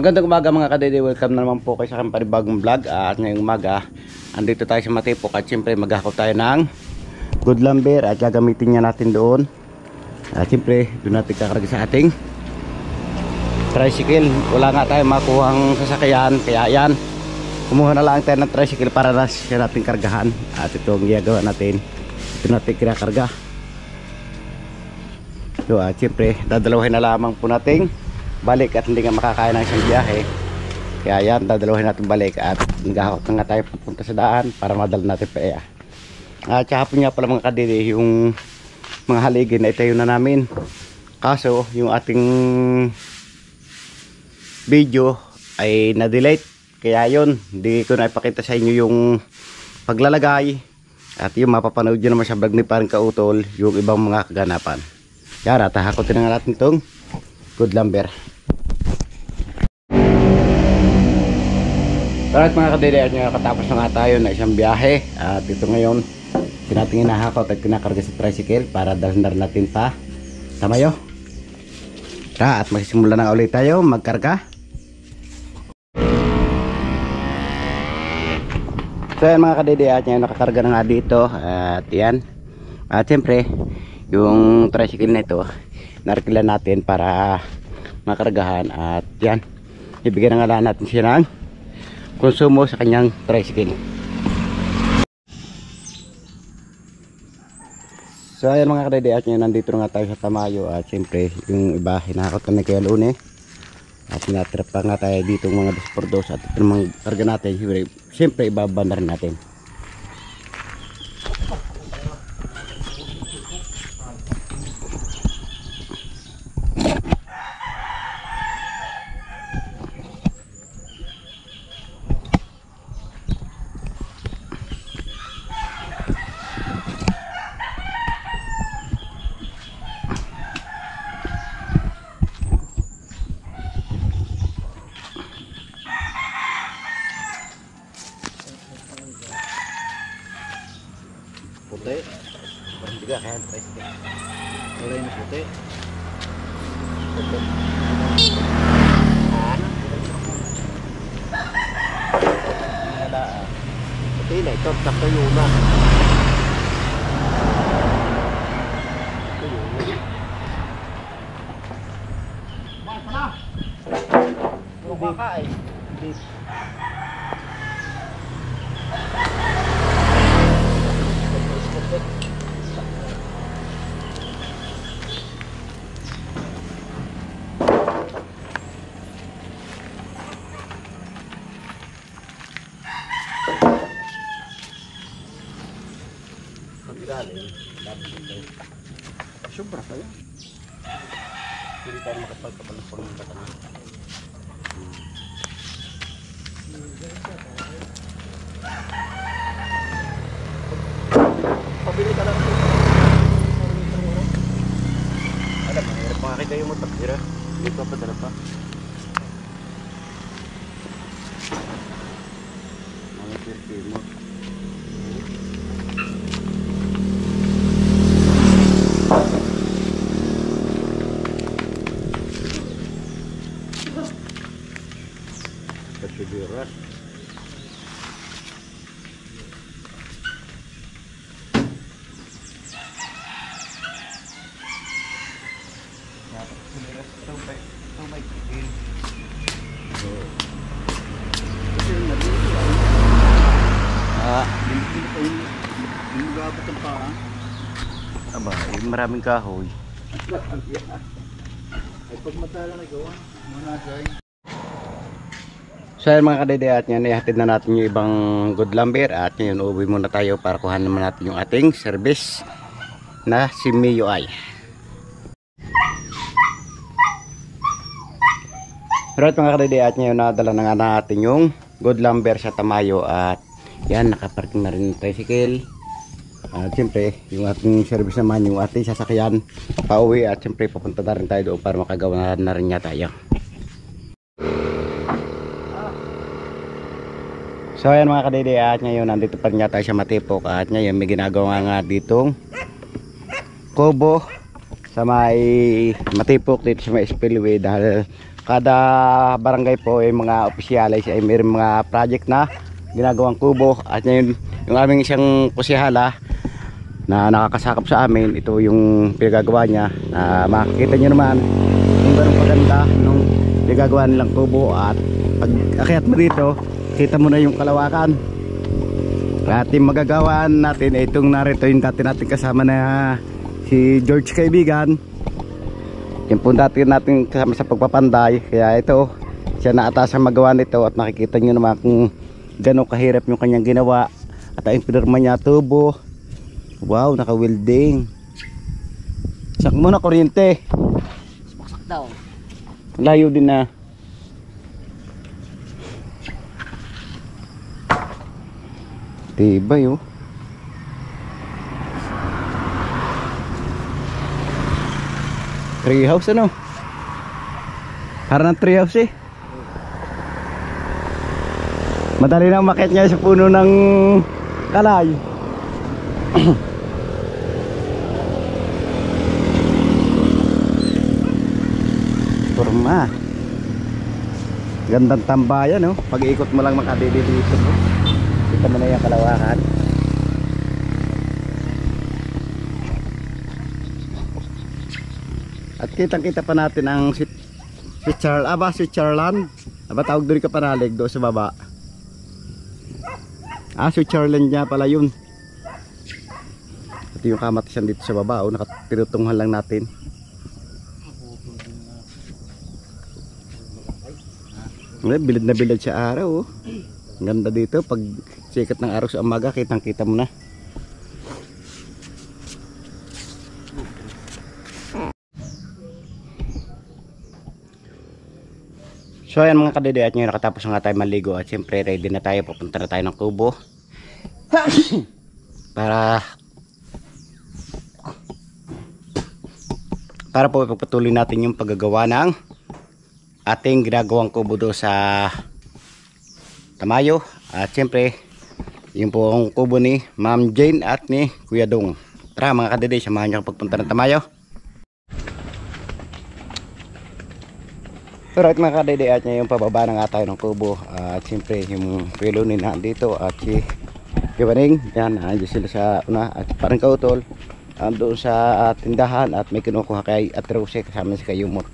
Magandang umaga mga kadede, welcome na naman po kayo sa aking panibagong vlog. At ngayong umaga andito tayo sa Matipok at siyempre maghahakot tayo ng good lumber at gagamitin niya natin doon. At siyempre doon natin kakarga sa ating tricycle. Wala nga tayo makuhang sasakyan kaya yan kumuha na lang tayo ng tricycle para na siya natin kargahan. At ito ang ginagawa natin. Ito natin kinakarga. So at siyempre dadalawahin na lamang po natin balik at hindi nga makakaya ng isang biyahe. Kaya yan dadalawahin natin balik at naghahawak na nga tayo papunta sa daan para madala natin pa iya at hapon nga pala mga kadiri yung mga haligin na itayo na namin. Kaso yung ating video ay na-delete. Kaya yun hindi ko na ipakita sa inyo yung paglalagay. At yung mapapanood nyo naman sa vlog ni Paring Kautol yung ibang mga kaganapan. Yan at hahakotin na nga natin itong good lumber Alright mga kadede at nakatapos na nga tayo na isang biyahe. At ito ngayon tinating hinahakot at kinakarga sa tricycle para dalhin na rin natin pa. Tamayo. Tara at magsisimula na ulit tayo magkarga. So yan mga kadede at ngayon nakakarga na nga dito. At yan. At siyempre yung tricycle na ito narkilan natin para makargahan. At yan ibigyan na nga natin siya ng konsumo sa kanyang tricycle. So ayan mga kadede at ngayon nandito na nga tayo sa Tamayo at siyempre yung iba hinakot kami kaya lune at sinatrap pa nga tayo dito mga 2x2 at ito namang karga natin siyempre, siyempre ibaba na rin natin puti parang juga kaya tricycle kulay na puti puti wala ah. puti na ito sakto yung na Sakto yung una. Hindi. Hindi. Pagdali, dapat ito. Sobra pa yan. Hindi tayo makapagkapalapang ng katangan. Pabili ka lang ito. Alam, mahirap makakita yung motor. Hira, hindi pa padala pa. Mga pirti mo. Kasibiras. Ah, Gumagabot ang paa. aba, eh, maraming kahoy. Ay pag matala na gawa, managay. So ayan mga kadede at yan, ihatid na natin yung ibang good lumber at ngayon uuwi muna tayo para kuhan naman natin yung ating service na si MIUI. Alright mga kadede at ngayon nadala na nga natin yung good lumber sa Tamayo at yan nakaparking na rin yung tricycle. At siyempre yung ating service naman yung ating sasakyan pauwi at siyempre papunta na rin tayo doon para makagawa na rin niya tayo. So ayan mga kadede at ngayon nandito pa rin nga tayo sa Matipok at ngayon may ginagawa nga ditong kubo sa may matipok dito sa may spillway. Dahil kada barangay po ay mga opisyalis ay mayroong mga project na ginagawang kubo. At yun, yung aming isang kusihala na nakakasakop sa amin ito yung pinagagawa niya. Na makikita nyo naman kung gano'ng kaganda nung pinagagawa nilang kubo at pag akyat mo dito kita mo na yung kalawakan. At yung magagawa natin itong narito yung dati natin kasama na si George kaibigan. Yung po dati natin kasama sa pagpapanday. Kaya ito siya na atasang magawa nito at nakikita nyo naman kung gano'ng kahirap yung kanyang ginawa at ang pinirma niya tubo wow naka welding sak mo na kuryente. Saksak daw. layo din na. Tibay oh. Tree house ano? Parang tree house eh. Madali na umakit niya sa puno ng kalay Forma. Gandang tambayan, no? Pag ikot mo lang makadili dito, no? Kita mo na yung kalawakan. At kitang-kita pa natin ang si, si Charl, aba si Charlan. Aba tawag doon ka panalig doon sa baba. Ah, si Charlan niya pala yun. Ito yung kamatisan dito sa baba, oh, nakatinutunghan lang natin. Ay, bilad na bilad sa araw oh. Ganda dito pag sikat ng araw sa umaga kitang kita mo na. So ayan mga kadede at ngayon nakatapos na nga tayo maligo at siyempre ready na tayo papunta na tayo ng kubo. para para po ipagpatuloy natin yung paggagawa ng ating ginagawang kubo do sa Tamayo. At siyempre yung po ang kubo ni Ma'am Jane at ni Kuya Dong. Tara mga kadede samahan nyo pagpunta ng Tamayo. Alright mga kadede at yung pababa na nga tayo ng kubo. At siyempre yung pilo ni nandito at si Kiwaring yan nandiyo sila sa una. At parang kautol doon sa tindahan at may kinukuha kay Atrose kasama si Kayumot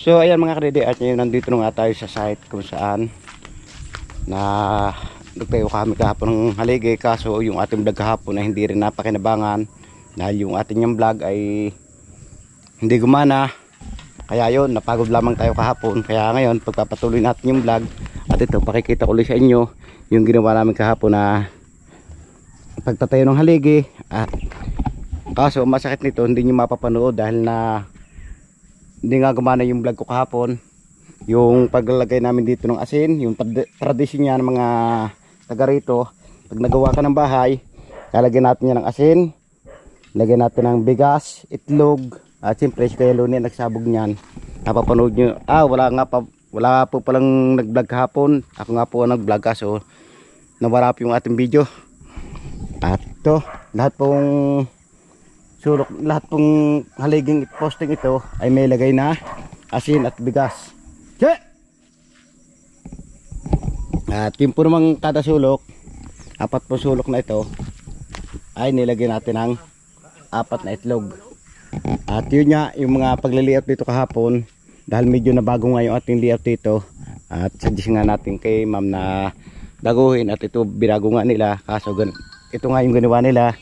So ayan mga kadede at ngayon nandito na nga tayo sa site kung saan na nagtayo kami kahapon ng haligay kaso yung ating vlog kahapon ay hindi rin napakinabangan dahil yung ating yung vlog ay hindi gumana. Kaya yon napagod lamang tayo kahapon. Kaya ngayon pagpapatuloy natin yung vlog. At ito pakikita ko ulit sa inyo yung ginawa namin kahapon na pagtatayo ng haligi. At kaso masakit nito hindi nyo mapapanood dahil na hindi nga gumana yung vlog ko kahapon. Yung paglalagay namin dito ng asin yung trad- tradisyon niya ng mga taga rito pag nagawa ka ng bahay lalagyan natin niya ng asin lagyan natin ng bigas, itlog at siyempre si Kuya Luni nagsabog niyan. Napapanood nyo ah wala nga pa wala po palang nag vlog kahapon. Ako nga po nag vlog kaso nawala po yung ating video. At to lahat pong sulok lahat pong haliging posting ito ay may lagay na asin at bigas Che! at yun po namang kada sulok apat po sulok na ito ay nilagay natin ng apat na itlog at yun nga yung mga pagliliot dito kahapon dahil medyo na bago nga yung ating layout dito at suggest nga natin kay ma'am na daguhin at ito binago nga nila kaso ito nga yung ginawa nila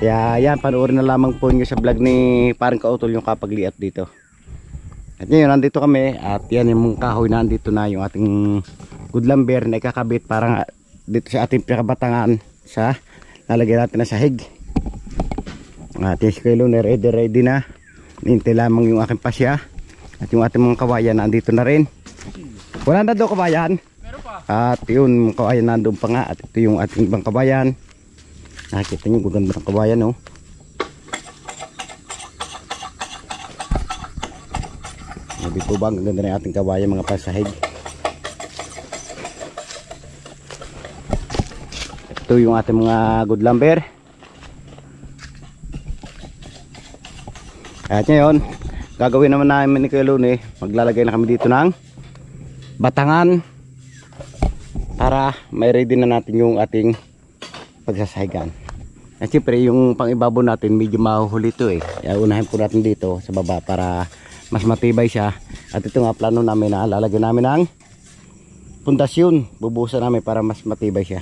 kaya yan panoorin na lamang po nyo sa vlog ni parang kautol yung kapagliat dito. At ngayon nandito kami at yan yung kahoy na nandito na yung ating good lumber na ikakabit parang dito sa ating pinakabatangan sa lalagyan natin na sahig at yung Kilo na ready ready na. Nintay lamang yung aking pasya. At yung ating mga kawayan nandito na rin. Wala na daw kawayan. At yun kawayan nandun pa nga. At ito yung ating ibang kawayan nakita nyo gaganda ng kabayan oh. Sabi po ba ang gaganda ng ating kabayan mga pasahig? Ito yung ating mga good lumber. At ngayon gagawin naman namin ni Kuya maglalagay na kami dito ng batangan para may ready na natin yung ating pagsasahigan. At siyempre, yung pang-ibabo natin medyo mahuhuli ito eh. Kaya unahin po natin dito sa baba para mas matibay siya. At ito nga plano namin na lalagyan namin ng pundasyon. Bubuhusan namin para mas matibay siya.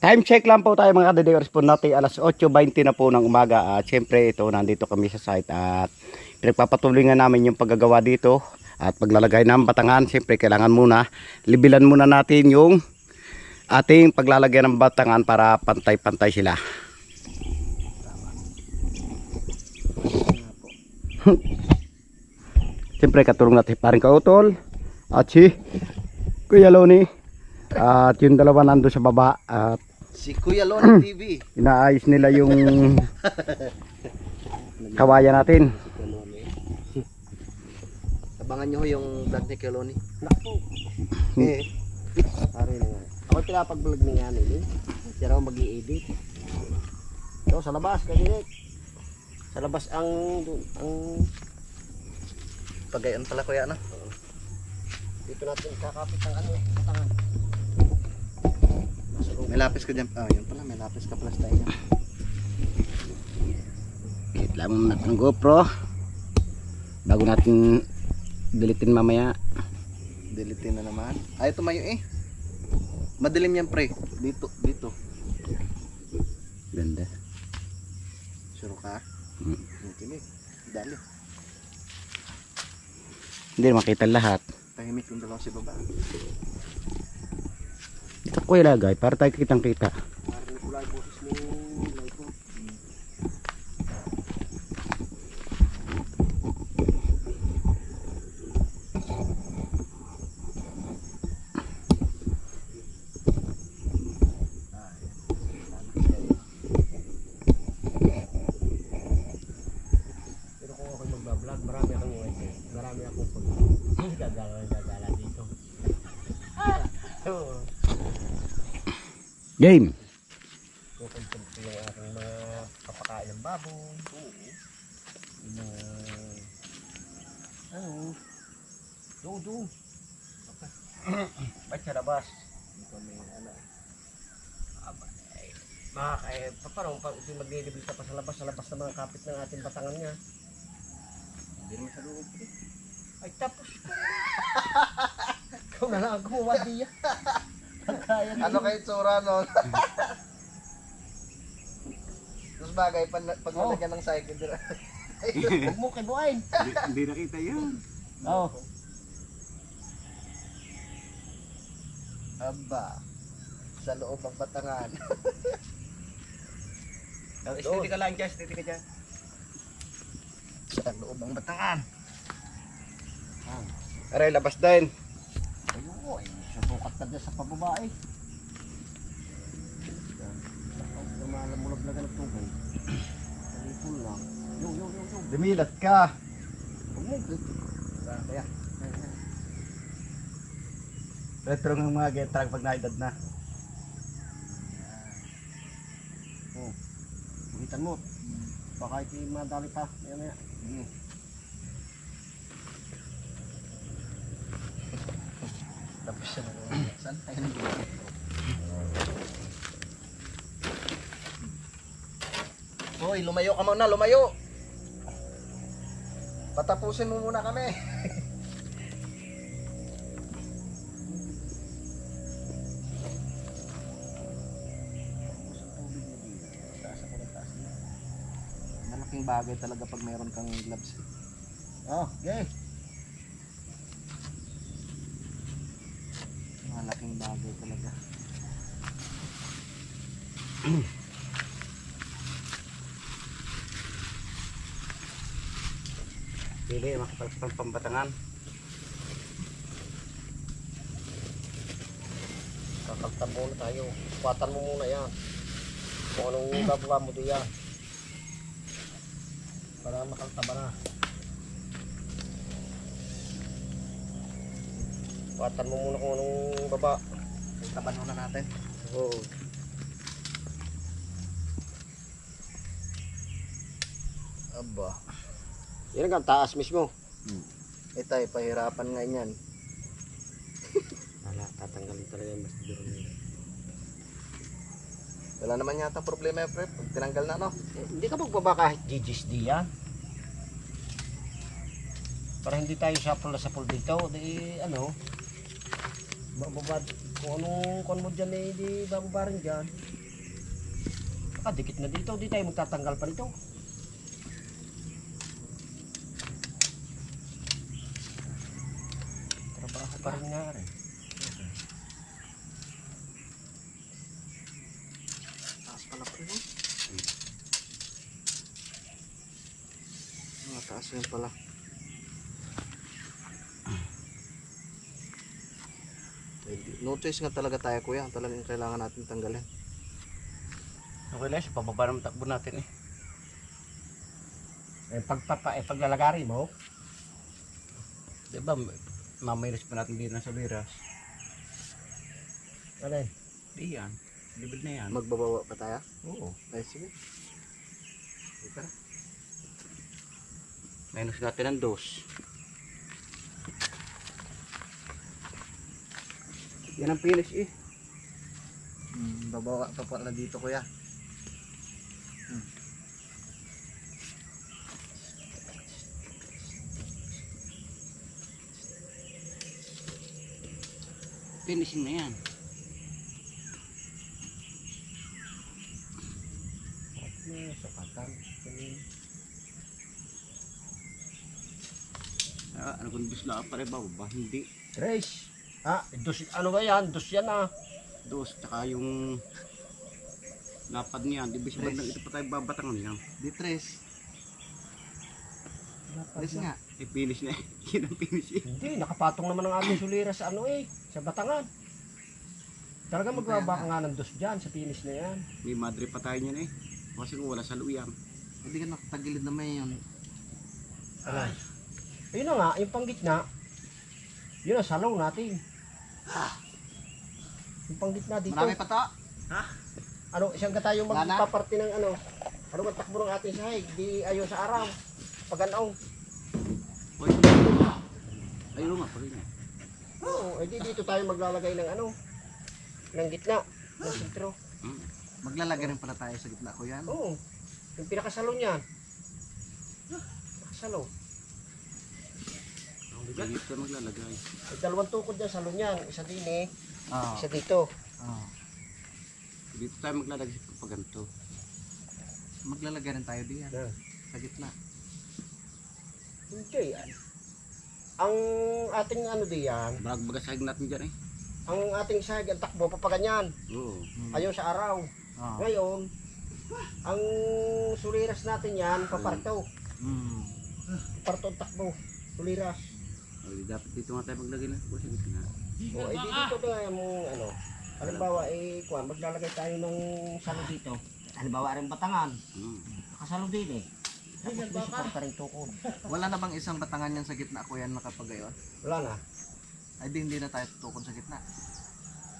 Time check lang po tayo mga kadedayors po natin alas 8.20 na po ng umaga at syempre ito nandito kami sa site at pinagpapatuloy nga namin yung paggagawa dito at paglalagay ng batangan syempre kailangan muna libilan muna natin yung ating paglalagay ng batangan para pantay-pantay sila. Syempre katulong natin paring kautol at si Kuya Loni. At yung dalawa nando sa baba at Si Kuya Loni TV. inaayos nila yung kawayan natin Abangan nyo yung vlog ni Kuya Loni. Eh. Pare na nga. Ako pinapag-vlog ni nga nila. Siya raw mag-i-edit. So, sa labas, kadirik. Sa labas ang... ang Pagayon pala kuya na. dito natin kakapit ang ano. Nasa loob. May lapis ka dyan. Ah, yun pala. May lapis ka pala sa tayo. Hit lang muna natin ng GoPro bago natin dilitin mamaya Dilitin na naman. Ay, tumayo eh. Madilim yan pre. Dito, dito. ganda Sure ka? Hmm. Okay, Dali. hindi makita lahat Tahimik yung dalawa si baba. dito ko ilagay para tayo kitang kita Parang kulay boses ni Laiko. Pero kung ako'y magbablog, marami akong wifi. Marami akong pag gagala gagala dito. Oo. Game Kukontent ko yung aking kapakain baboy. Oo. Mga... Ano? Dodo. Ba't sa labas? Hindi ko may ano. Aba, Maka, pa- parang pag ito maglilibil ka pa sa labas, sa labas ng mga kapit ng ating batangan niya. Hindi naman sa loob. Ay, tapos ko. Ikaw na lang ang gumawa diya. Ano kay Tsura nun? Tapos bagay, pag, pag Oh. nalagyan ng cycle, dira. Huwag mo kibuhain. hindi nakita yun Oo. Aba, sa loob ng batangan. Steady ka lang dyan, steady ka dyan. sa loob ng batangan. aray labas din Ayun, susukat ka dyan sa pababae. Lumalamulog na ng tubig. Talipon lang. Yung, yung, yung, yung. dumilat ka. Kaya, retro ng mga getrag pag naedad na Buhitan mo. Baka iti madali pa. Maya maya. Tapos siya na. Saan tayo nag Hoy, lumayo ka muna, lumayo. Patapusin mo muna kami. Malaking bagay talaga pag mayroon kang gloves. Oh, okay. Bagay talaga. pili makapal pambatangan Kakaltan muna tayo. Kuwatan mo muna yan. Kung anong gagawa mo diyan. Para makaltaba na. Patan mo muna kung anong baba. Taban muna natin. Oo. Aba. Yan ang taas mismo. Eh tayo, pahirapan nga yan. Wala, tatanggalin talaga yung mas duro niya. Wala naman yata problema yung pre. Pag tinanggal na, no? Eh, hindi ka magbaba kahit GGSD yan. Para hindi tayo sapul na sapul dito, di ano, bababa, kung anong kon mo dyan eh, di bababa rin dyan. Ah, dikit na dito, di tayo magtatanggal pa nito. Trabaho pa rin nga rin. Taas pala pre, no? Ah, taas yan pala. Eh, di- No choice nga talaga tayo kuya. Talagang kailangan natin tanggalin. Okay lang, sa pababa naman takbo natin eh. Eh, pagpapa, eh, paglalagari mo, Diba, mamayros pa natin din sa liras. ano eh, Di yan. Libre na yan. Magbabawa pa tayo? Oo. Ay, sige. Minus natin ang dos. Yan ang finish eh. Hmm, babawa pa pala dito kuya. Finishing na yan. sukatan. Ah, ano kung dos lang pare ba? Ba hindi. Trace. Ah, dos, ano ba yan? Dos yan ah. Dos, tsaka yung lapad niyan. Di ba siya bandang ito pa tayo babatangan niyan. Di tres. Tres nga. Eh, finish na eh. Yan ang finish eh. Hindi, nakapatong naman ang aming sulira sa ano eh, sa batangan. Talaga magbaba ka nga ng dos dyan sa finish na yan. May madre pa tayo niyan eh. Kasi kung wala sa luyang. Hindi ka nakatagilid naman yun. Ano? Ayun na nga, yung panggitna, yun ang salaw natin. Yung panggitna dito. Marami pa to. Ano, siyang ka tayo Wala na? magpaparte ng ano. Ano ang takbo ng ating sahig? Di ayaw sa araw. Paganaong. Oy, ayun nga, pare niya. Oo, edi dito tayo maglalagay ng ano, ng gitna, ng sentro. Hmm. Maglalagay rin pala tayo sa gitna ko yan. Oo, yung pinakasalo niyan. Pinakasalo. Dito tayo maglalagay. May dalawang tukod dyan, salo niyan. Isa din eh, Oo. isa dito. Oo. Dito tayo maglalagay sa ganito. Maglalagay rin tayo diyan. Yan. Sa gitna. Hindi yan. Ang ating ano diyan, Balag-bagas sahig natin dyan eh. ang ating sahig, ang takbo, papaganyan. Oo. Hmm. Ayaw sa araw. Oo. Ngayon, ang suliras natin yan, paparto. Hmm. Parto ang takbo. Suliras. Oh, di dapat dito nga tayo maglagay na. Sa gitna. O, eh, di dito na yung ano. Halimbawa, eh, kuwan, maglalagay tayo ng salo dito. Halimbawa, rin batangan. Hmm. Kasalo din eh. Tapos may support ka rin tukod. Wala na bang isang batangan yan sa gitna ko yan nakapagayon? Wala na. Ay di hindi na tayo tutukod sa gitna.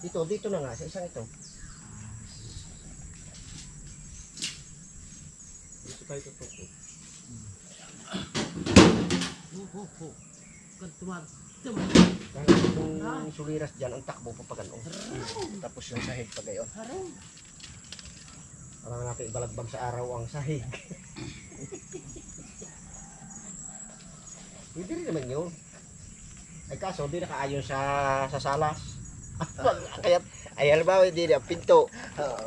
Dito, dito na nga, sa isang ito. Dito tayo tutukod. Dahil yung suliras dyan, ang takbo pa pa ganun. Tapos yung sahig pa gayon. Parang natin ibalagbag sa araw ang sahig. Hindi rin naman yun. Ay kaso, di nakaayon sa, sa salas. Kaya, ay halimbawa, hindi na, pinto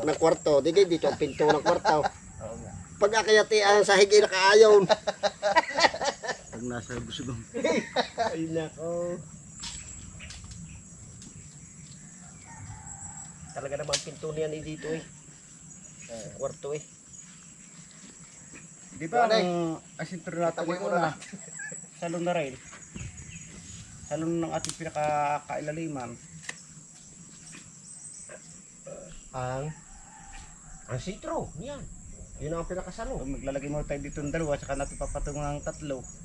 ng kwarto. Di kayo dito, ang pinto ng kwarto. Pag akayati ang sahig ay nakaayon. Pag nasa busugong. Ay nako. Talaga naman pinto niya ni dito eh. Eh, kwarto eh. Di ba eh? ang asintro natin Taboy dito mo na. na? Salon na rin. Salon ng ating pinakakailaliman. Ang ang sitro, yan. Yun ang pinakasalo. So, maglalagay mo tayo dito ng dalawa, saka natin papatungan ng tatlo.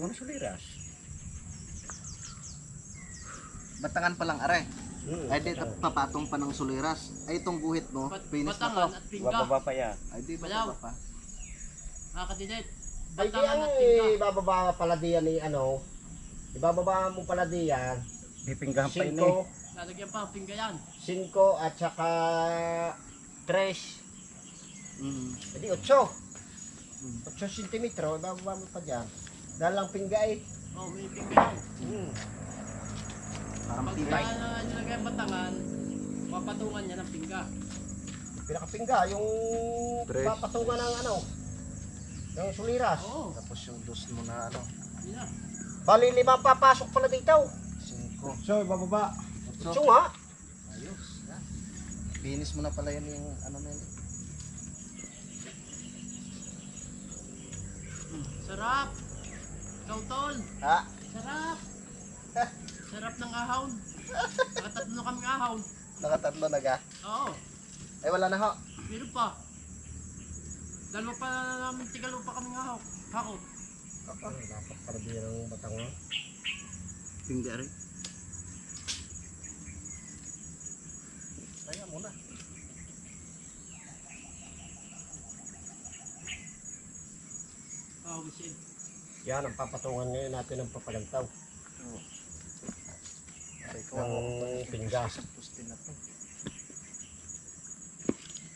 Patungo na suliras. Batangan pa lang are. Hmm, Ay di papatong pa ng suliras. Ay itong guhit mo, Bat- finish na to. batangan at pingga. Bababa pa yan. Ay di Bayaw. ba pa? Mga kadidet. Ay, di Batangan ang at pingga. ibababa pala diyan ni ano, ibababa mo pala diyan, Pipinggahan pa yun eh. 5, Lalagyan pa ang pingga yan. 5 at saka 3, Mm. hindi 8. 8 cm, ibababa mo pa diyan. Dahil lang pingga eh. Oh, may pingga yan. Hmm. Para Pag uh, nilagay ang batangan, mapatungan niya ng pingga. Pinakapingga, yung Tres. papatungan ng ano, yung suliras. Oo, Tapos yung dos mo na ano, na. Bali, lima papasok pala dito. 5. So, bababa. So, So nga, ayos. Yan. Finish mo na pala yan yung ano na yun. Sarap. Ikaw, tol. Ha? Sarap. Sarap ng ahon. Nakatatlo kami ahon. Nakatatlo na ga. Oo, Ay wala na ho. meron pa. Dalawa pa namin, tigalo pa kami ahon. Ako. dapat para diyan ang batangan. Pingga rin. Kaya muna. Ako, Michelle. Yan ang papatungan ngayon natin ng papalantaw. Ay, Ng pingga.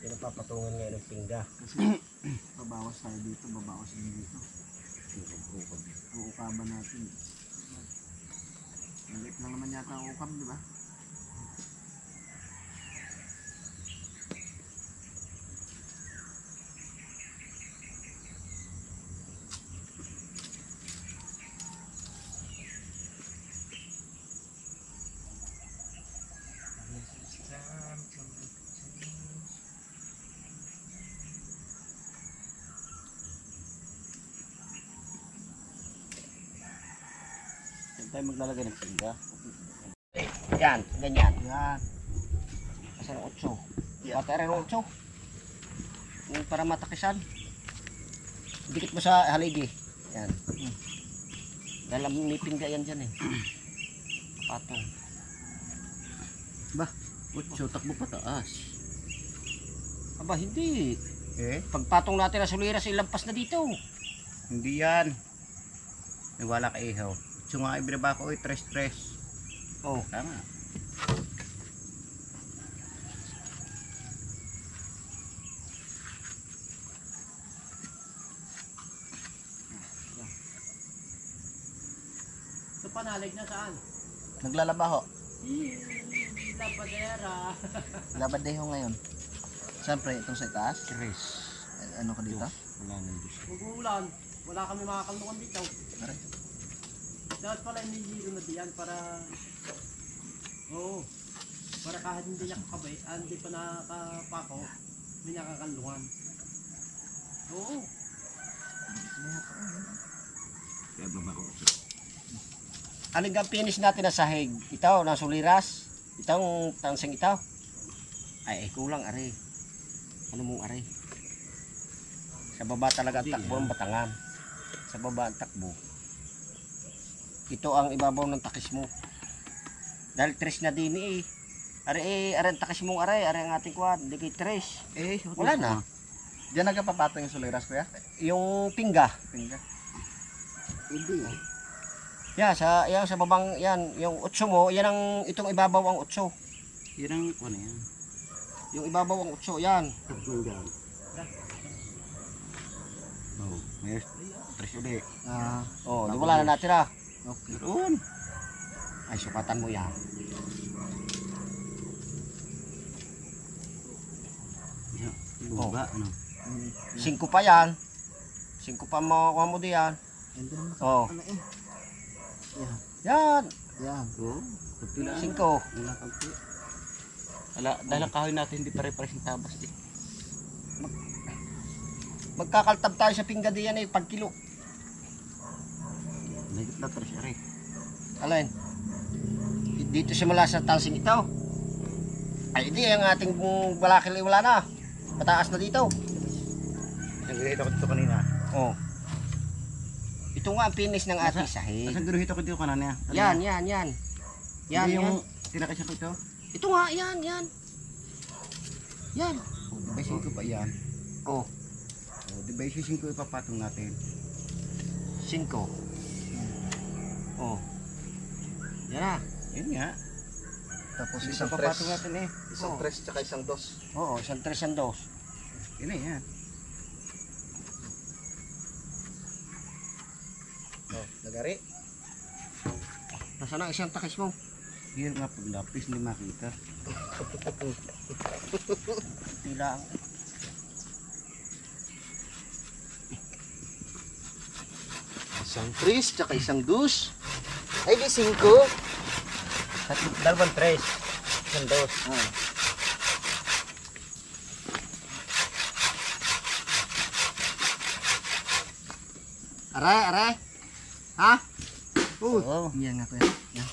Yan ang papatungan ngayon ng pingga. Kasi babawas tayo dito, babawas din dito. Uukaban natin. Maliit lang naman yata ang ukam, di ba? Saan tayo maglalagay ng pingga? Yan, ganyan. Yan. Kasi ng 8. Yeah. Batera ng 8. Yung para matakisan. Dikit mo sa haligi. Yan. Dahil ang may pingga yan dyan eh. Patong. Utso, takbo pataas. Aba, hindi. Eh? Pagpatong natin ang suliras, ilampas na dito. Hindi yan. Nagwala ka ihaw. Utso nga ibinaba ko, eh, tres-tres. Oh, Tama. Ito panalig na saan? Naglalaba ho. Lapadera. Labadeho ngayon. Siyempre, itong sa itaas. Tres. Ay, Ano ka dito? Wala nang Diyos. Mag-uulan. Wala kami makakalungan dito. Aray. Dapat pala inigiro na diyan para... Oo. Para kahit hindi nakakabay, ah, hindi pa nakapako, may nakakalungan. Oo. Kaya baba ko. Aling ang finish natin na sahig. Itaw, na suliras. Itang tansing itaw. Ay, eh, kulang are. Ano mong are? Sa baba talaga ang takbo ng batangan. Sa baba ang takbo. Ito ang ibabaw ng takis mo. Dahil tres na din eh. Are eh, are ang takis mong are, are ang ating kuwan. Hindi kay tres. Eh, Wala na. Diyan nagpapatong yung suliras kuya? Yung pingga. Pingga. Hindi. Yan, sa, yan, sa babang, yan, yung utso mo, yan ang, itong ibabaw ang utso. Yan ang, ano yan? Yung ibabaw ang utso, yan. Pagpinggan. Oh, may tres ulit. Ah, Oh, di wala na natira. Okay. Doon. Ay, sukatan mo yan. Yan. Baba, ano? Singko pa yan. Singko pa makuha mo diyan. Naman Oh, ano eh. Yan. yan. Yan. Oo. Lang. Singko. Wala dahil kahoy natin hindi pare-pares yung tabas eh. Magkakaltab tayo sa pingga diyan eh, pag kilo. Nagit na tres are. Alin? Dito simula sa tansing ito. Ay, di, ang ating balakil wala na. Mataas na dito. Nagkikita ko dito kanina. Oh. Ito nga ang finish ng ating sahig. Nasaan ginuhit ako dito kanana? Yan, yan, yan. Yan, Hindi yan. yung tinakasya ko ito. Ito nga, yan, yan. Yan. Oh, di ba ising ko pa yan? Oh, Oh, di ba ising ko ipapatong natin? cinco. Oh. Yan na. Yun nga. Tapos Isang isang tres. natin eh. Isang Oh. tres tsaka isang dos. Oo, isang tres, isang dos. Yun na yan. Oh, nagari. Nasaan ang isang takis mo? Hirap nga pag lapis, hindi makita. Tila ang... Isang tres tsaka isang dos. Ay, di cinco. Dalawang tres. Isang dos. Ah. Aray, aray. Ha? Oo. Yan nga kuya. Yan.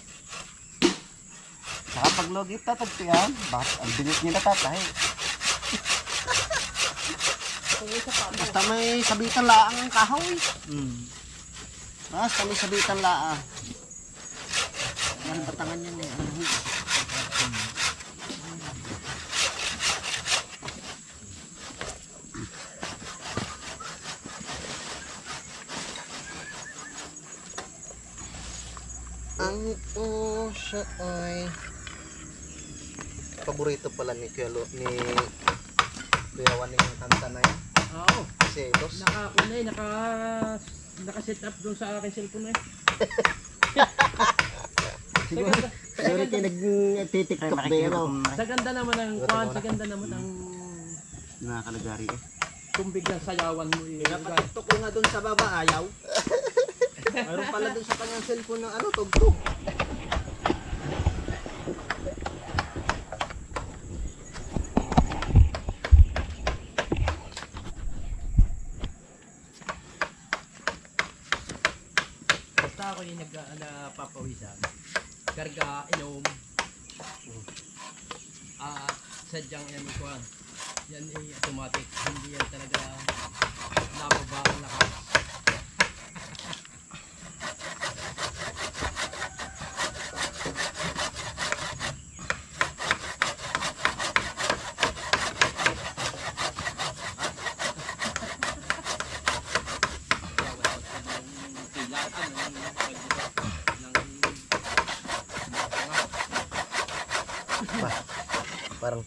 Saka pag logi tatagpian, bakit ang bilis niya natatahi? Basta may sabitan laang ang kahoy. Hmm. Basta may sabitan laang. Yan batangan yan eh. Ano, Ang pusa ay paborito pala ni Kuya Lo, ni Kuya Juan yung kanta na yun. Oo. Selos. Naka, ano eh, naka, naka-set up doon sa aking cellphone eh. Siguro, siguro kayo nag-titiktok na yan. oh. Sa ganda naman ng kwan, sa ganda naman ng Nakakalagari eh. tumbig ng sayawan mo eh. Napatiktok ko nga doon sa baba, ayaw. Mayroon pala doon sa kanyang cellphone ng ano, tugtog. Basta ako yung nag, napapawisan. Karga, inom. Ah, sadyang yan kwan. Yan ay automatic. Hindi yan talaga nababa ang lakas.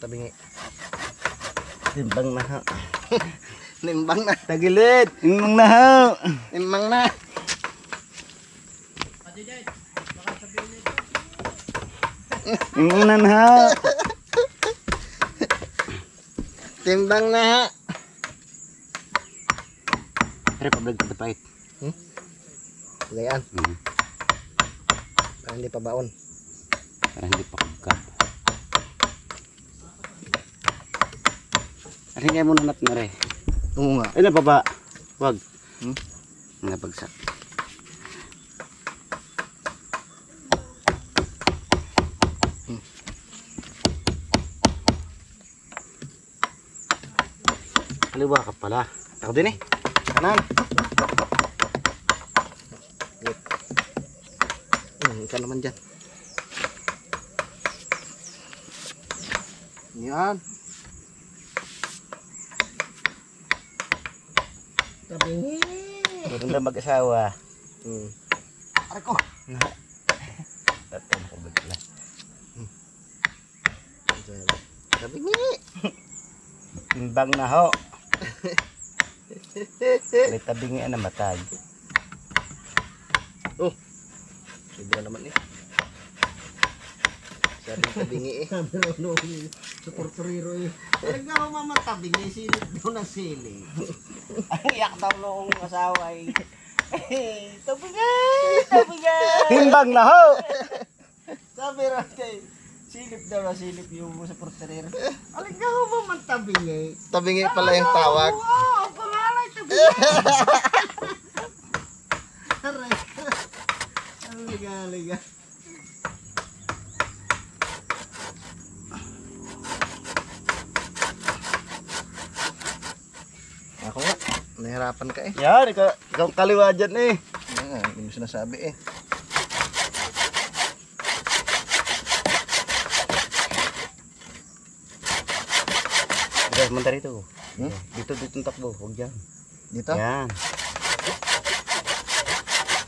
Tabingi. Timbang na ha. Nimbang na. Tagilid! Timbang na ha! Nimbang na. Timbang na ha! Timbang na. Pero pablag ka tapait. Gayaan. Hmm. Parang hindi pa baon. Para hindi pa kaya muna natin na rin. Oo nga. Ay na baba. Wag. Hmm? Nabagsak. Hmm. Kaliwa ka pala. Ako din eh. Kanan. Hmm, ikaw naman dyan. Yan. Tabingi. Meron na mag-asawa. Hmm. Aray ko. Tatay na kabagla. Tabingi. Timbang na ho. May tabingi na namatay. Sobra naman eh. Sabi tabingi eh. Sabi rin no, supporteriro eh. Talaga ako mamatabing eh, silip daw na silip. Ang iyak daw noong asawa eh. Eh, tabingay, tabingay. Timbang na ho! Sabi rin kay, silip daw na silip yung supporteriro. Talaga ako mamatabing eh. Tabingi pala yung tawag. Oo, ang pangalan Nahirapan ka eh. Yan, ikaw, ikaw kaliwa dyan eh. Yan hindi mo sinasabi eh. Guys, manda rito. Hmm? Dito, dito ang takbo. Huwag dyan. Dito? Yan.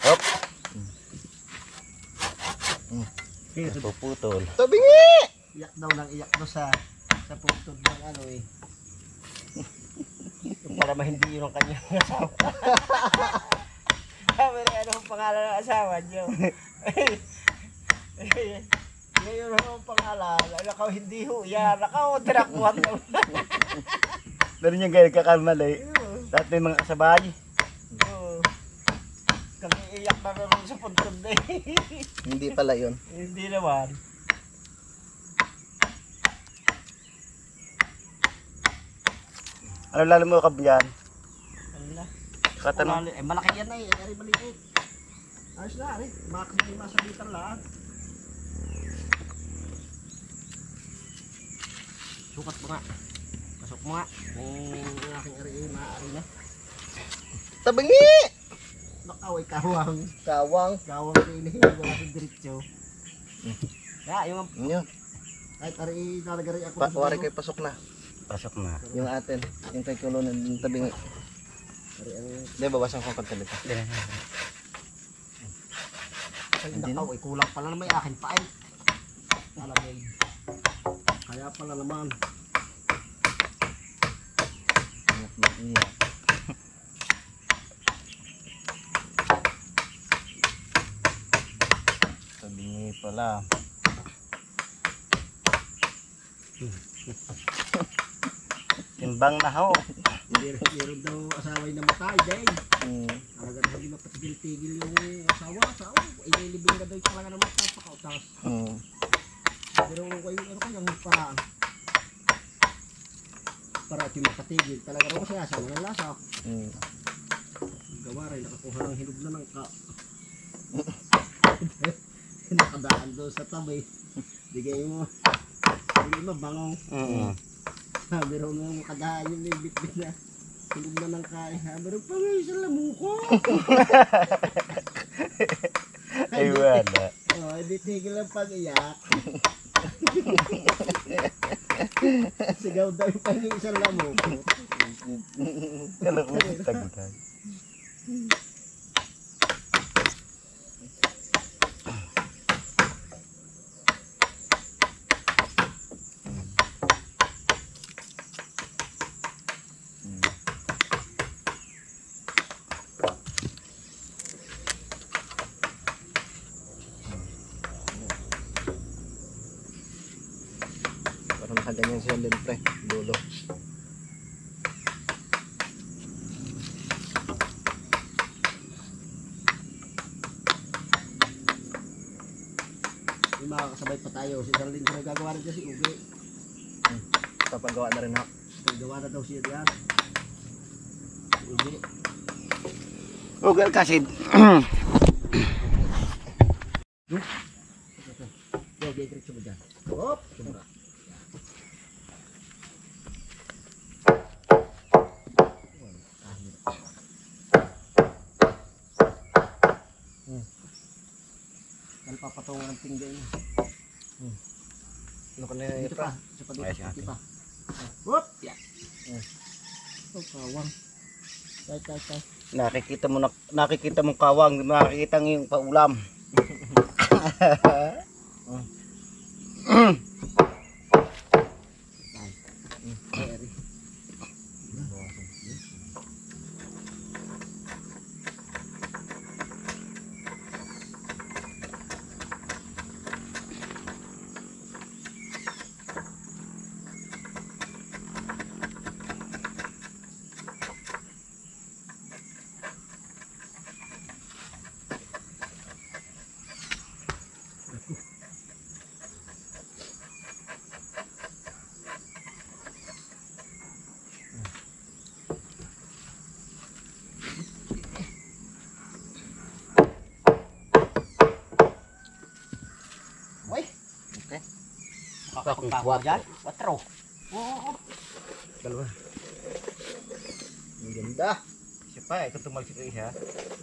Hop. Puputol. Tabingi! Iyak daw ng iyak daw sa sa putod ng ano eh. Yung para mahindi yun ang kanyang asawa. Sabi na ano ang pangalan ng asawa niyo. Ngayon ano ang pangalan? Nakaw hindi ho. Yan. Nakaw tirakuhan daw. Pero yung gaya kakalmalay. Dati mga kasabay. Oo. Kami iyak na naman sa puntod na eh. Hindi pala yun. Hindi naman. Ano lalo mo kab dyan? Ano na? Katanong. Eh, malaki yan na eh. Ari maliit. Ayos na, ari. Makakasali masabitan lang. Sukat mo nga. Pasok mo nga. Kung ang aking ari eh, maaari na. Tabingi! Nakaway kawang. Kawang. Kawang pili. Wala si diretso. Kaya yung Yun. kahit ari nalagari ako. Pa, wari kayo pasok na. Pasok na. Yung atin. Yung kay kulo ng tabingi. Ari ang Hindi, bawasan ko pagkalita. Ay, Hindi nakaw, eh, kulang pala naman yung akin pa eh. Alamig. Kaya pala naman. Iyak na iyak. Tabingi pala. Timbang na ho. Meron, daw asaway na matay, Jay. Hmm. Talaga na hindi mapatigil-tigil yung asawa. Asawa, ililibing na daw yung talaga naman tapakautas. Hmm. Pero kung kayo, ano ko yung paraan. Para ito makatigil. Talaga raw kasi asawa ng lasa. Hmm. Gawa rin, nakakuha ng hinog na ng ka. Nakadaan doon sa tabi. Bigay mo. Bigay mo, bangong. Mm. Sabi raw nung kadaan yung may bitbit na tulog na ng kain. Sabi raw, pangay sa lamuko. Ay wala. Oh, hindi tigil ang pag-iyak. Sigaw daw yung pangay sa lamuko. Kala ko tagutan. Parang nakaganyan siya din pre. Dulo. Yung makakasabay pa tayo. Si Darlene na gagawa na siya si Ugi. Papagawa na rin ako. Gagawa na daw siya diyan. Si Ugi. Ugal kasi. Go, get rich mo dyan. Hop! Sumra. Ano papatungan ng pinggay niya? Ano ka na Dito pa. Isa pa dito. Ayos yung Dito pa. Whoop! Yeah. Oh, kawang. Tay, tay, tay. Nakikita mo na, nakikita mo kawang, nakikita mo yung paulam. Ay, ari. Uy! Okay. Kakakong pa dyan? Watro. Oo. Dalawa. Ang ganda. Isa pa kung tumalsik ka isa,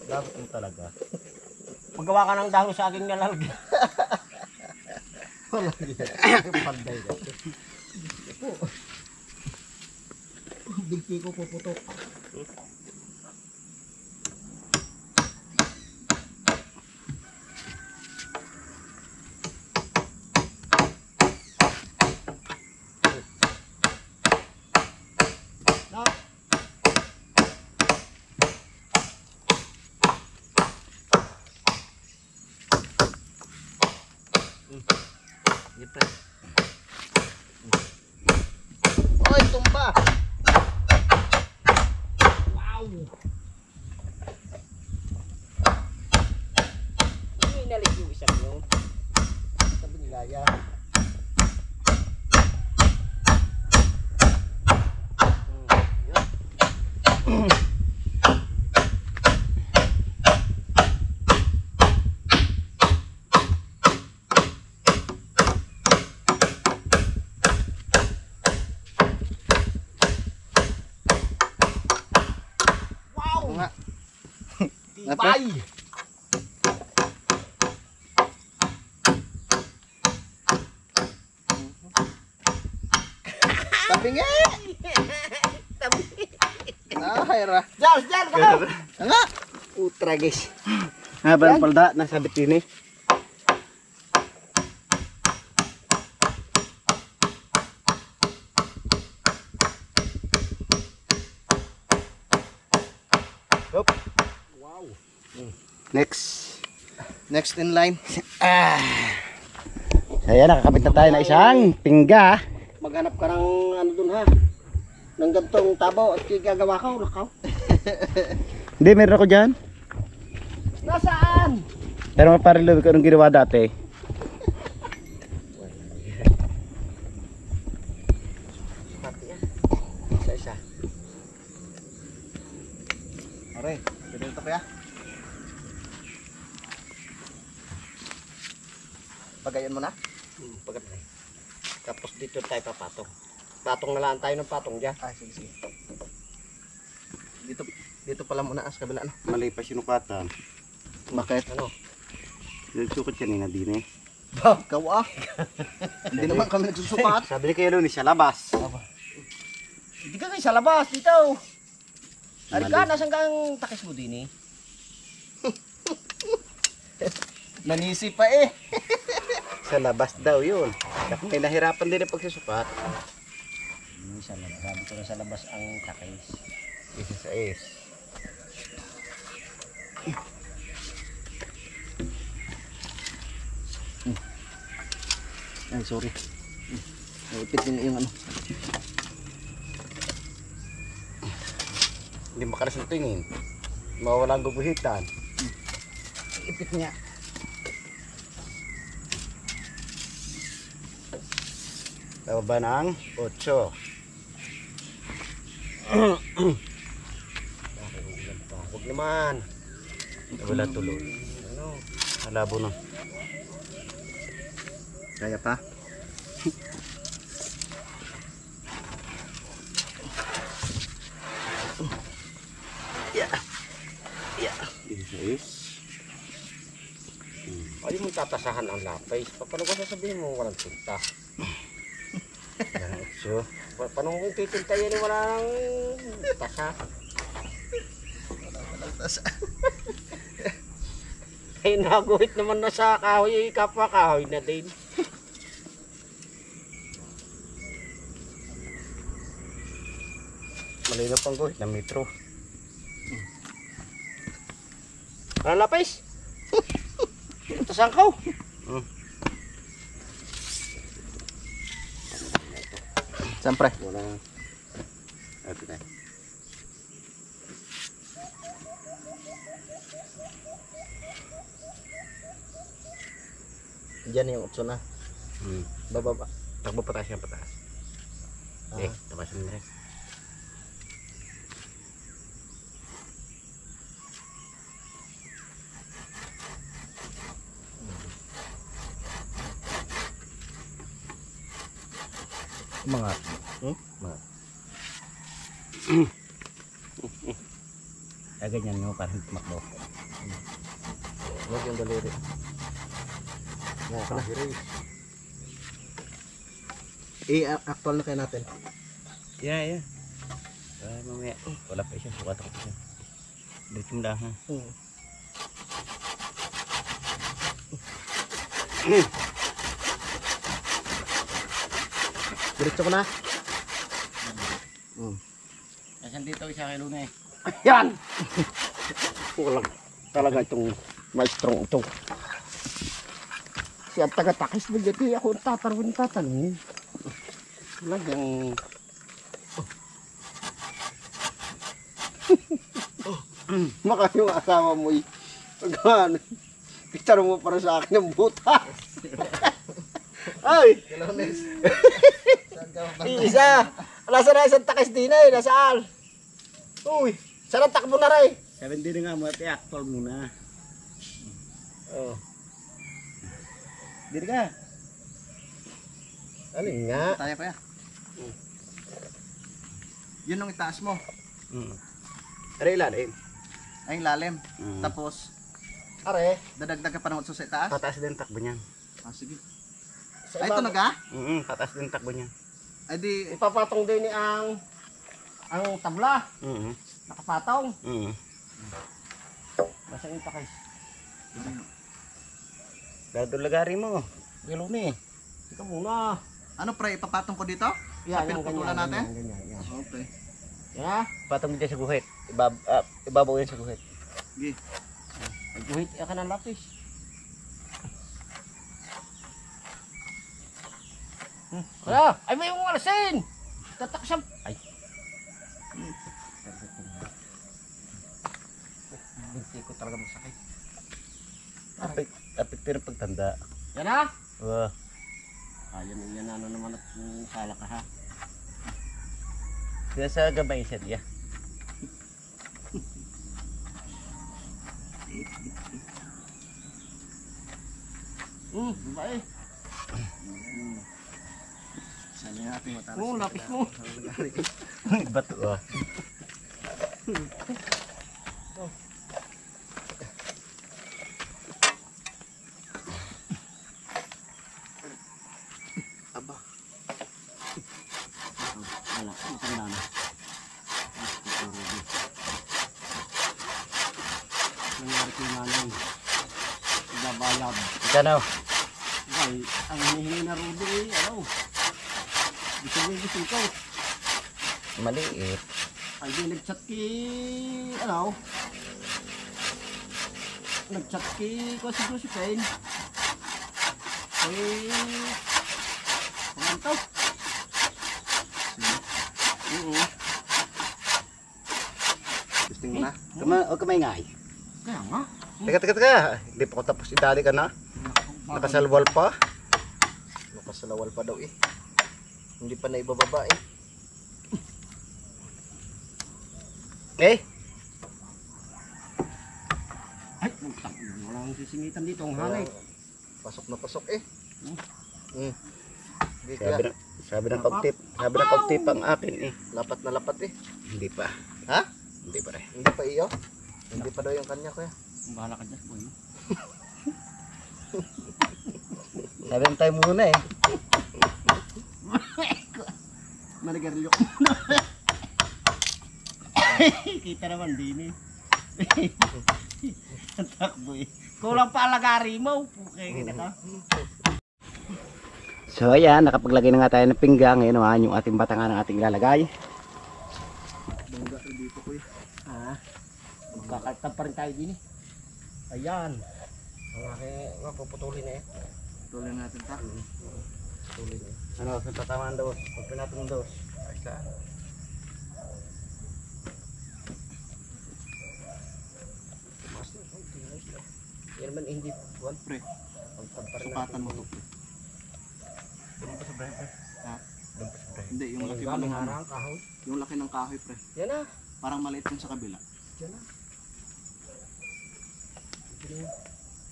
dapat mo talaga. Paggawa ka ng dahon sa aking nalalagyan. Wala yan. Panday ka. Bigti ko puputok. Sige, pre. Oy, tumba! Wow! Ano inalik yung isang yun? Sabi ni Laya. Hmm, yun. Wow! Oo nga. Tibay! Tabi nga! Ah, hayra. Diyan, diyan, bakaw! Nga! Utra guys. Habang palda, nasa bitini. Hop. Wow. Next. Next in line. Ayan, nakakabit na tayo na isang pingga. Maghanap ka ng ano dun ha. Ng gantong tabaw at gagawa ka, lakaw. Hindi, meron ako dyan. Pero maparilo ko anong ginawa dati. Pati yan. Isa-isa. Aray, pwede ito kaya? Pagayan mo na? Hmm, Tapos dito tayo papatong. Patong na lang tayo ng patong dyan. Ah, sige, sige. Dito, dito pala muna as kabila, ano? Mali pa sinukatan. Bakit? Ano? Nagsukot kanina din eh. Ikaw ah. Hindi naman kami nagsusukat. Sabi ni kayo ni sa labas. Hindi ka kayo sa labas dito. Ari ka, nasan kang takis mo din eh? Nanisi pa eh. Sa labas daw yun. Kaya may nahirapan din ang pagsusukat. Hindi sa labas. Sabi ko na sa labas ang takis. Isa sa is. Ay, sorry. Naipit din yung ano. Hindi makalas na tingin. Mawala ang guguhitan. Ipit niya. Tama ng 8. Huwag naman. Wala tuloy. Ano? Malabo na. Kaya pa? Isa sa is. Ay mo tatasahan ang lapis. Pa- Paano ko sasabihin mo walang tinta? 8. Pa- Paano kung titinta yan eh, wala nang tasa? Ay naguhit naman na sa kahoy, kapwa kahoy na din. Malinaw pang guhit na metro. Ano lapis? Tasan ko. Siyempre. Wala. Ito na. Diyan yung utso na. Hmm. Bababa. Takbo pataas yan pataas. Ah. Eh, tapas mo na rin. Kaya ganyan mo para hindi tumakbo. Huwag yung daliri. Yan, kalahiri. I-actual na kayo natin. Yeah, yeah. Ay, mamaya. Wala pa siya. Sukat ako pa siya. Dito lang ha. Hmm. Diretso ko na. Nasaan dito isa kay Luna eh? Yan! Walang talaga itong maestrong ito. Si ang taga-takis mo dito, ako ang tatarwin tatanungin. Talagang... Maka yung asawa mo eh. Pagkaan. Picture mo para sa akin ng butas. Ay! Isa! Nasa na isang takis din eh, nasaan? Uy, saan ang takbo na rin? Sabi hindi nga mo, i-actual muna. Oh. Dito ka. Ano nga? Tayo pa ya. Yun ang itaas mo. Mm. Ano ilalim? Ay, lalim. Mm. Tapos, Are, dadagdag ka pa ng utso sa itaas. Pataas din takbo niyan. Ah, sige. sa Ay, ito naga? Mm pataas din takbo niyan. Ay, di, Ipapatong din ni ang ang tabla, Mm nakapatong. mm Nasa yung takis. Dado lagari mo. Kay Luna eh. Ikaw muna. ano pre, ipapatong ko dito? Yan, Sa pinagputulan natin? Ganyan, ganyan, ganyan. Okay. Yan ah. Patong dyan sa guhit. Ibab ah, ibabaw yan sa guhit. Sige. Nagguhit ka ng lapis. Hmm. Wala! Ay, may yung alasin! Tataksan! Ay! Binti ko talaga masakit. Apit, apit pero pagtanda. Yan ah! Wah. Ayun, yan ano naman at sala ka ha. Kaya sa gabay siya diya. Hmm, babae. Sana Oo, lapis mo. Bato ah. Aba. Wala, matanda na. Nangyari ko yung nanay. Nabayad. Ikano? Ay, ang hinihingi na Rudy eh, ano? Gusto mo yung gusto ko. Maliit. Ay, di nag-chat ki, ano? Nag-chat ki ko si Josephine. Ay, pangantaw. Oo. Gusto mo na? Kama, o kamay nga ay. Kaya nga. Teka, teka, teka. Hindi pa ko tapos idali ka na. Nakasalwal pa. Nakasalawal pa daw eh. Hindi pa na ibababa eh. Eh, Ay, putak. Walang sisingitan dito. Ang hangin. Pasok na pasok eh. Hmm. Hindi sabi kaya. na, sabi ng kaugtip. Sabi ng kaugtip ang akin eh. Lapat na lapat eh. Hindi pa. Ha? Hindi pa rin. Hindi pa iyo? Hindi pa daw yung kanya kuya. Bahala ka dyan, boy. Sabi tayo muna eh. Manigarilyo ko. Kita naman din eh. Ang takbo eh. Kulang pa alagari mo. Pukay kita ka. So ayan, nakapaglagay na nga tayo ng pinggang. Ngayon naman yung ating batangan ng ating ilalagay. Bangga dito kuya. Ah, magkakaltan pa rin tayo din eh. Ayan. Ang aking mapuputulin eh. Tuloy natin ta. Putulin eh. Ano, kung tatamaan daw. Pag pinatong daw. Ayos lang. Mas na, konti na isla. Yan eh, hindi buwan. Pre, sukatan mo to pre. Doon pa sa Brian, pre. Ha? Doon pa sa Brian. Hindi, yung laki mo ng ano. kahoy. Yung laki ng kahoy pre. Yan na. Parang maliit yung sa kabila. Yan na.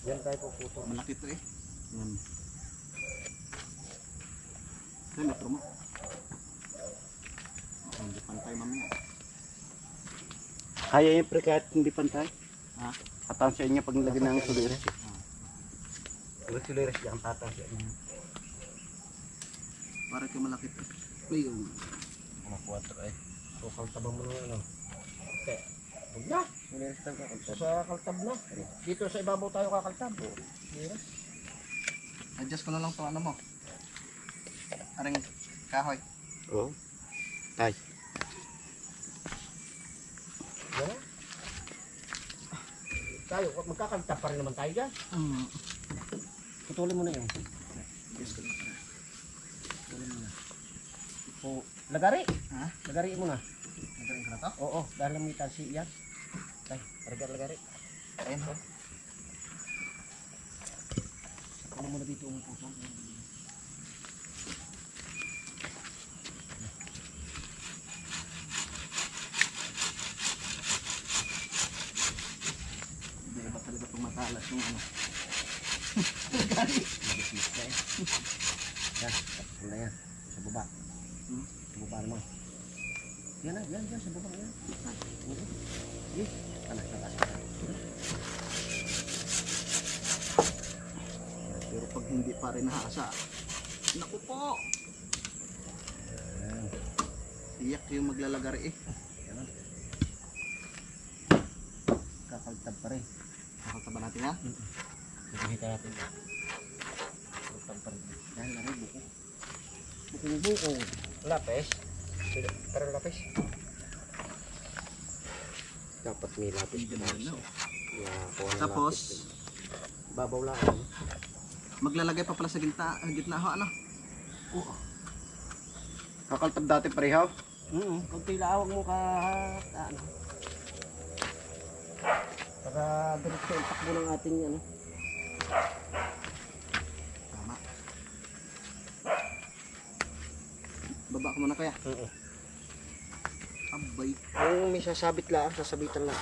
Yan tayo puputo. Malaki to eh. Yan. Pre, metro mo. Oh, Hindi pantay mamaya. Kaya yung pre kahit hindi pantay. Ha? Tatansya niya pag nilagay ng suliris. Pag suliris yan, niya. Para ka malaki to. May. Mga 4 eh. So, kaltaban mo na ano. Okay. Huwag na. Sa kaltab na. Dito sa ibabaw tayo kakaltab. Mira. Adjust ko na lang to ano mo. Aring kahoy. Oo. Tay. Yan. Tayo, magkakaltab pa rin naman tayo dyan. Mm. Putulin mo na yun. Adjust ko lang. O, lagari. Ha? Lagari mo na. Nagaling ka na to? Oo, dahil may tansi yan. Tay, lagari, lagari. Ayun ho. Ano mo na dito ang puso? Hindi ba talaga itong matalas yung ano. Yan, tapos na yan. Sa baba. Hmm? Sa baba naman. Yan na, yan, yan, sa baba. Yan. Oo. Yan. Ano, sa taas ka. Pero pag hindi pa rin nahasa. Naku po! Iyak yung maglalagari eh. Kakaltab pa rin. Nakakaba natin ha? Nakikita natin. Kakaltab pa rin. Yan, lari, buko. Bukong buko. Lapis. Pero lapis. Dapat may lapis pa. Nakakuha ng Tapos. Babaw lang. maglalagay pa pala sa gitna, gitna ho ano? Kakaltab dati parehaw. Mm, kunti lawag mo ka ano. Para diretso ang takbo ng ating ano. Tama. Baba ko muna kaya. Oo. Abay. Yung may sasabit lang, sasabitan lang.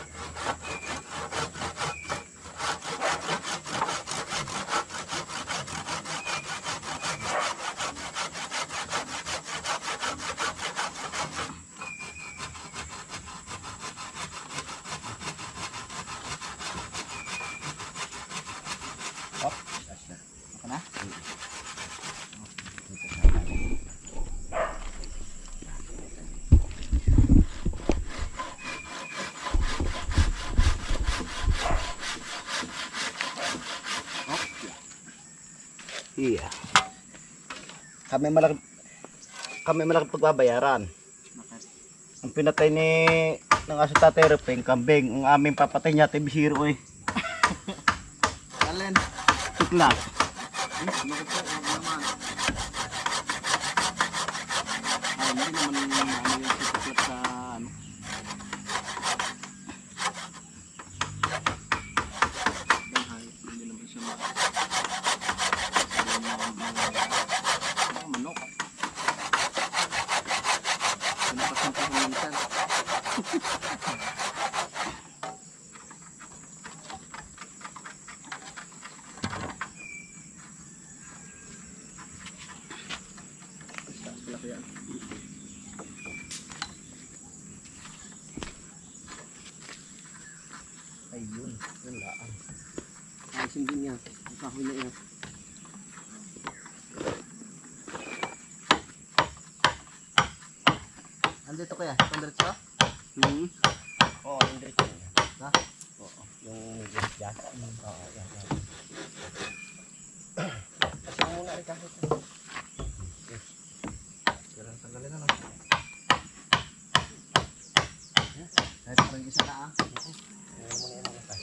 Ako na? Iya. Kami malaki kami malaki pagbabayaran. Ang pinatay ni ng aso tatay Repeng, kambing. Ang aming papatay niya, tibisiro eh. Alin? Tuklas. Hmm, ano ko po? Huwag naman. Ay, hindi naman ano yung sisiklap sa ano. Bahay, hindi naman siya ma... Ano, manok. Pinapasan pa kung minsan. Taas pala kaya. Ayun, yun lang. Ayusin din yan. Ang kahoy na yan. Andito kaya? Itong diretso? Hmm. Oo, oh, yung diretso. Ha? Oo, yung diretso dyan. Oo, yan, yan. Kasi mo muna rin kahit. Pero tanggalin na lang. Kahit parang isa na ah. Ano mo na yan ang isa.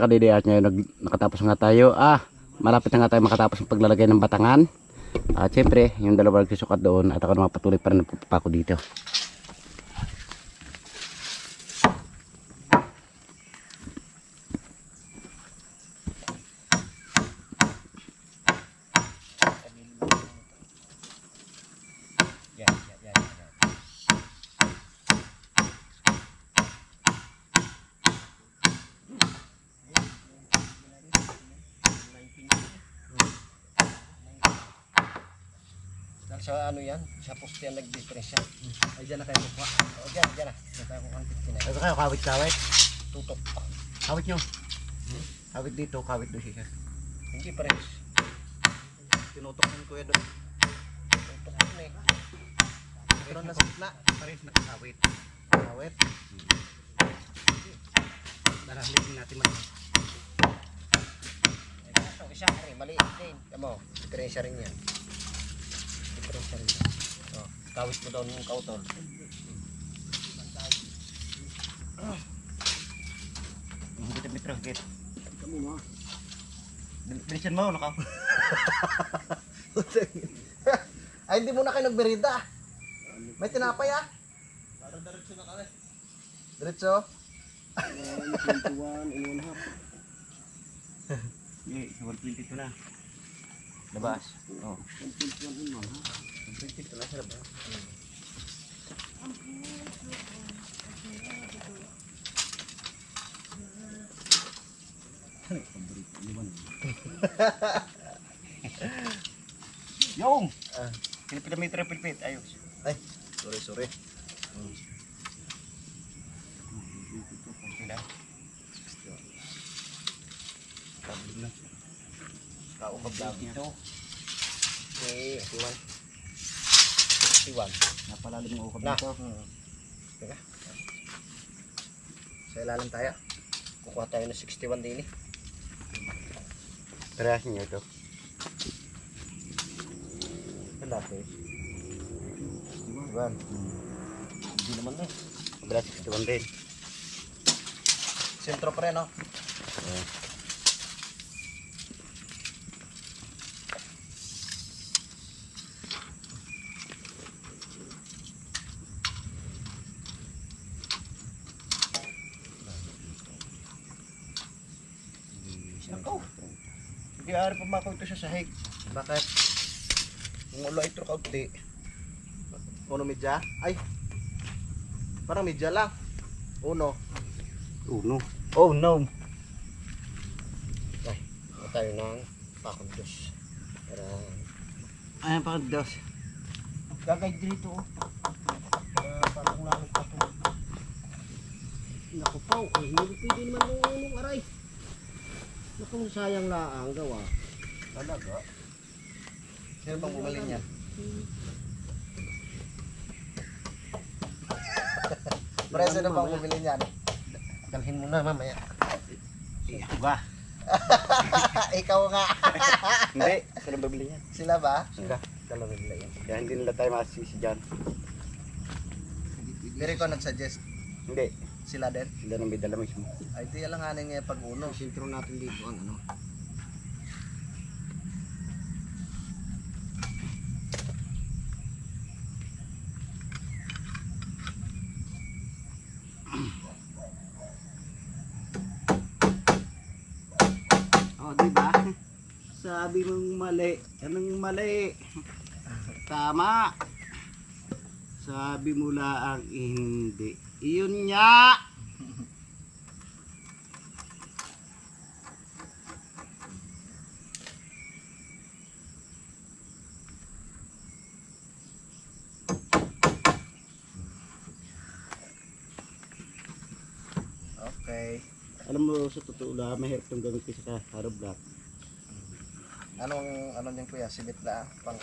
Mga kadidiyat ngayon nag, nakatapos nga tayo. Ah, malapit na nga tayo makatapos ng paglalagay ng batangan. At syempre, yung dalawa nagsusukat doon at ako naman patuloy pa rin nagpapako dito. Yan, yan, yan. yan. Dahil sa sa ano yan, sa poste yan nag-difference siya. Ay, dyan na kayo kukuha. O dyan, dyan na. Dyan tayo kung kantit kinay. Ito kayo, kawit kawit. Tutok. Kawit nyo. Kawit dito, kawit doon siya. hindi pa rin. Tinutok ng kuya doon. Tutok yun eh. Pero nasa gitna. Pares nakakawit. Kawit. Darahlitin natin mag... Ay, kaso, isa rin, maliit din. Tama mo, diferensya rin yan. Diferensya rin yan. O, kawit mo daw ng kautol. Ang metro, higit. Kamu mo. Bilisan mo, nakaw. Ay, hindi muna kayo nagberida. May tinapay ah. Diretso One and one half. Hindi, 122 na. Labas. Oh. 121 and one half. 122 na sa labas. Yung! Ah. Pilipit na metro, pilipit. Ayos. Ay, sorry, sorry. Sila. Kabig na. Kaungkab lang ito. Eh, 61. 61. Napalalim ng ukap Na. nito. Hmm. Teka, Sa ilalim tayo. kukuha tayo ng 61 din eh. Parehas niyo ito. Malaki. 61. Hindi naman na. Parehas 61 din. Sentro pa rin, no? Nakaw. Hindi ari pa makaw ito sa sahig. Bakit? Yung ulo ito kaunti. Uno medya? Ay. Parang medya lang. Uno. Uno. Oh no. Kuha tayo ng pakundos. Para Ayan pa dos. gagay dito oh. Para parang lalong pa ito. Naku po, eh, hindi pwede naman nung aray. Naku, sayang laang gawa. Talaga? Sino bang bumalik niyan? Pre, sino bang bumili niyan? Dalhin mo na mamaya. Uga. Ikaw nga. Hindi. Sino babili yan? Sila ba? Sila. Dalawa nila yan. Kaya hindi nila tayo masisi dyan. Pero ikaw nag-suggest. Hindi. Sila din. Sila nang may dala mismo. Ay, di lang hanin nga pag uno. Sintro natin dito ang ano. Oh, di ba? Sabi mong mali. Anong mali? Tama. Sabi mo lang hindi. Iyon niya. Okay. Alam mo, sa totoo lang, mahirap itong gamitin sa haro block. Anong, ano niyan kuya? Sibit na pang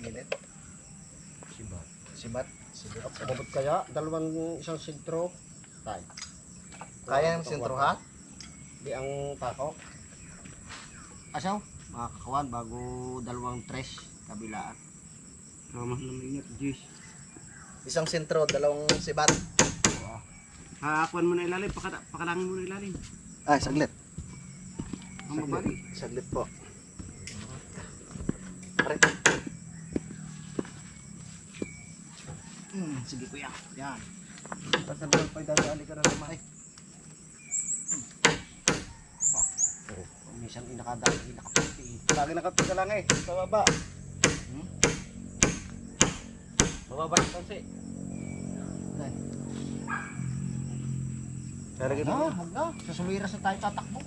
gilid? Sibat. Sibat? Sibit. Kumabot kaya, dalawang isang sintro. Tay. Kaya yung sentruhan? Di ang tako. Asaw, mga kakawan, bago dalawang tres kabilaan. Tama naman ingat, Jis. Isang sentro, dalawang sibat. Haakuan mo na ilalim, pakada, pakalangin mo na ilalim. Ay, saglit. Ang mabali. Saglit po. Pare. Hmm, sige kuya. Yan. Basta naman pa idadali ka na naman. Ay, Oh, minsan inakadali, inakaputi. Lagi nakapita lang eh, sa baba. Mababa yung pansi. Saragin Na, mo. huwag na. Sa sumiras na tayo tatakbo.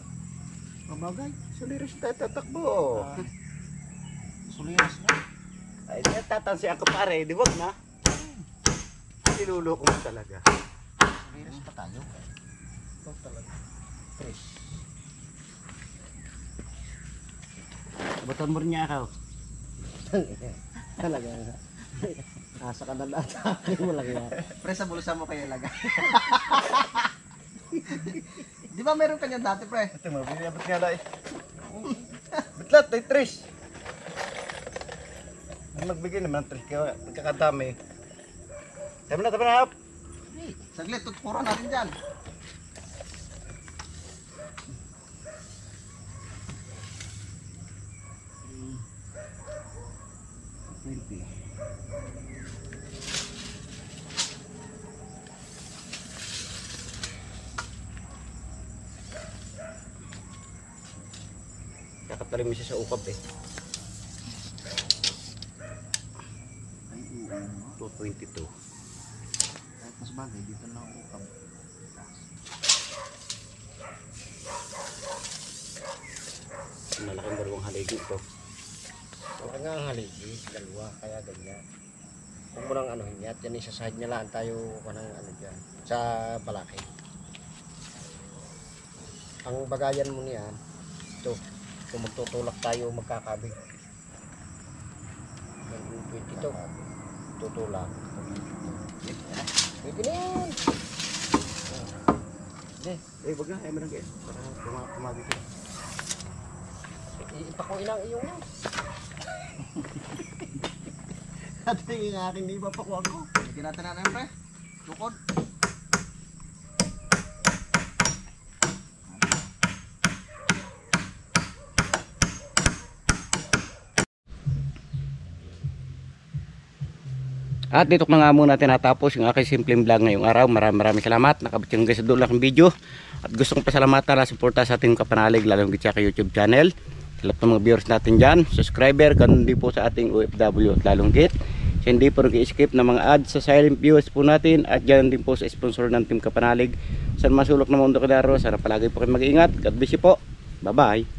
Mabagay, suliris tayo tatakbo. Ah, suliras na. Ay, tatansi ako pare, di wag na. Niluloko mo talaga. Virus pa tayo. Ito talaga. Tres. Buton mo rin niya ako. Talaga. Asa ka na lahat sa akin mo lang yan. Pre, sa bulsa mo kayo ilagay. Di ba meron kanya dati, pre? Ito mo, binabot nga dahil. Bitlat, ay tres. Magbigay naman ng tres kaya magkakadami. Tama na, tama na. hap. Saglit, tuturo natin dyan. Twenty. Kakatalim siya sa ukap eh. Ay, oo. 222. Kahit mas bagay, dito na ako ukap. Malaking dalawang haligi ito. Wala nga ang haligi, dalawa, kaya ganyan. Huwag mo nang anuhin yan, yan isa side niya lang tayo kanang ano dyan, sa balaki. Ang bagayan mo niyan, ito, kung magtutulak tayo magkakabig. 22, tutulak. Hindi, Eh, wag na. Ayaw mo lang. Para puma- pumagi ko. iipakuin lang iyong yan. At yung aking di ba pakuha ko? Natin na pre. Tukod. At dito na nga muna natin natapos yung aking simpleng vlog ngayong araw. Maraming maraming salamat. Nakabot yung guys sa dulo ng video. At gusto kong pasalamatan na suporta sa ating kapanalig lalong ka YouTube channel. Sa ng mga viewers natin dyan, subscriber, ganun din po sa ating OFW at lalong git. So, hindi po nag-skip ng mga ads sa silent viewers po natin at dyan din po sa sponsor ng Team Kapanalig. Sa masulok na mundo kadaro, sana palagi po kayo mag-iingat. God bless you po. Bye-bye.